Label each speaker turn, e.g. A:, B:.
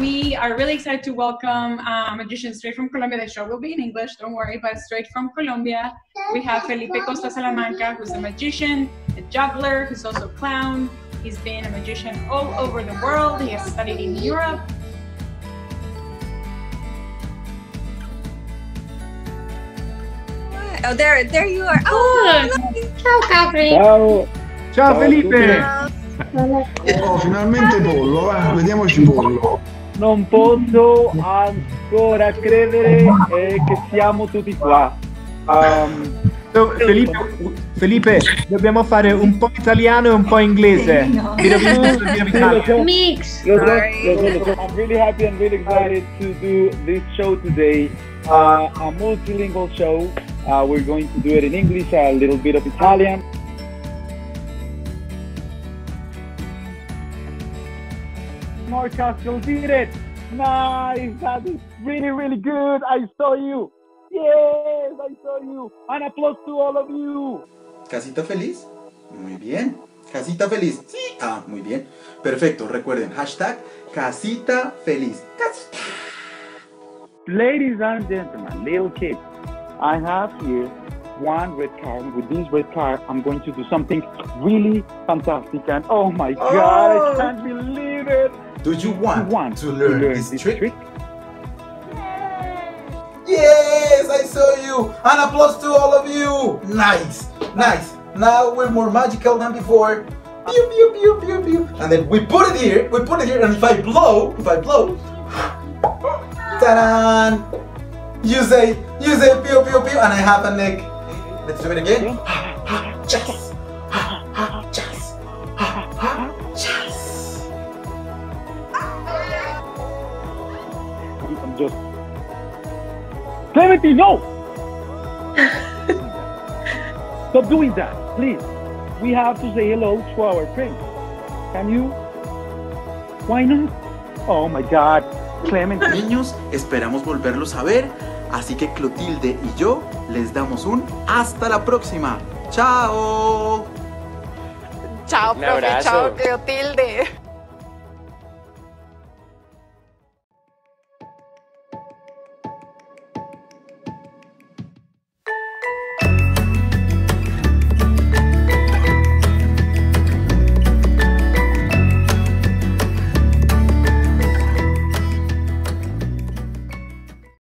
A: we are really excited to welcome uh, a magician straight from Colombia. The show will be in English, don't worry, but straight from Colombia. We have Felipe Costa Salamanca, who's a magician, a juggler, who's also a clown. He's been a magician all over the world. He has studied in Europe.
B: Oh, there, there you are. Oh,
C: Ciao Capri.
D: Ciao.
E: Ciao Felipe!
F: Oh, finalmente pollo, va, vediamoci pollo.
D: Non posso ancora credere eh, che siamo tutti qua. Um,
E: So, Felipe, Felipe, dobbiamo fare un po' italiano e un po' inglese. Vira, vira.
C: Mix.
D: I'm really happy and really excited to do this show today. Uh, a multilingual show. Uh, we're going to do it in English, a little bit of Italian. Haskell did it! Nice! That is really, really good! I saw you! Yes, I saw you! And applause to all of you!
G: ¿Casita feliz? Muy bien. ¿Casita feliz? Sí. Ah, muy bien. Perfecto. Recuerden, hashtag casita feliz. Casita.
D: Ladies and gentlemen, little kids, I have here one red card. With this red card, I'm going to do something really fantastic. And oh my god,
G: Oh.
D: I can't believe it!
G: Do you want,
D: Want
G: to learn, this,
D: this
G: trick?
D: trick?
G: Yes, I saw you. And applause to all of you. Nice, nice. Now we're more magical than before. Pew, pew, pew, pew, pew. And then we put it here. We put it here. And if I blow, if I blow, ta-da! You say, you say pew, pew, pew, and I have a neck. Let's do it again.
D: Just. Clementine, no! Stop doing that, please. We have to say hello to our friends. Can you? Why not? Oh my god, Clementine.
G: Niños, esperamos volverlos a ver, así que Clotilde y yo les damos un hasta la próxima. ¡Chao!
B: Chao, profe. Chao, Cleotilde.